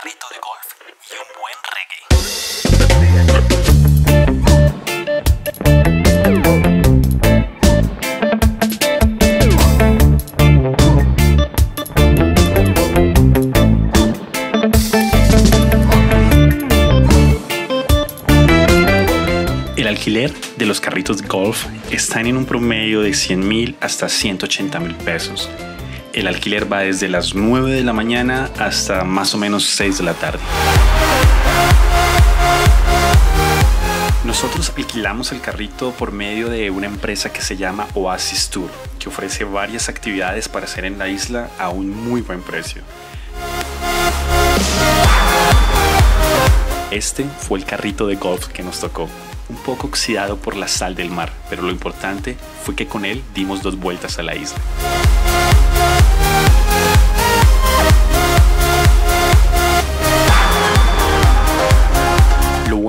carrito de golf y un buen reggae. El alquiler de los carritos de golf están en un promedio de 100 mil hasta 180 mil pesos. El alquiler va desde las 9 de la mañana hasta más o menos 6 de la tarde. Nosotros alquilamos el carrito por medio de una empresa que se llama Oasis Tour, que ofrece varias actividades para hacer en la isla a un muy buen precio. Este fue el carrito de golf que nos tocó, un poco oxidado por la sal del mar, pero lo importante fue que con él dimos dos vueltas a la isla.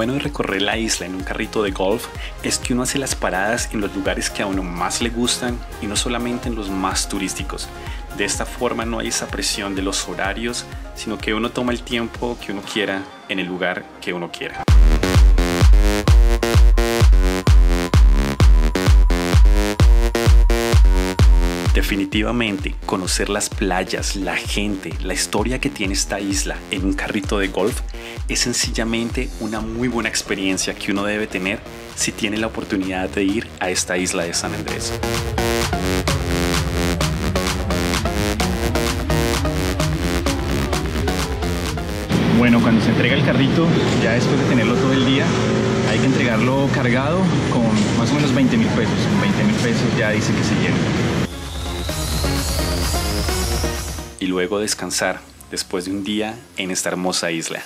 Bueno de recorrer la isla en un carrito de golf es que uno hace las paradas en los lugares que a uno más le gustan y no solamente en los más turísticos. De esta forma no hay esa presión de los horarios, sino que uno toma el tiempo que uno quiera en el lugar que uno quiera. Definitivamente, conocer las playas, la gente, la historia que tiene esta isla en un carrito de golf es sencillamente una muy buena experiencia que uno debe tener si tiene la oportunidad de ir a esta isla de San Andrés. Bueno, cuando se entrega el carrito, ya después de tenerlo todo el día, hay que entregarlo cargado con más o menos 20 mil pesos. Con 20 mil pesos ya dice que se llena. Y luego descansar después de un día en esta hermosa isla.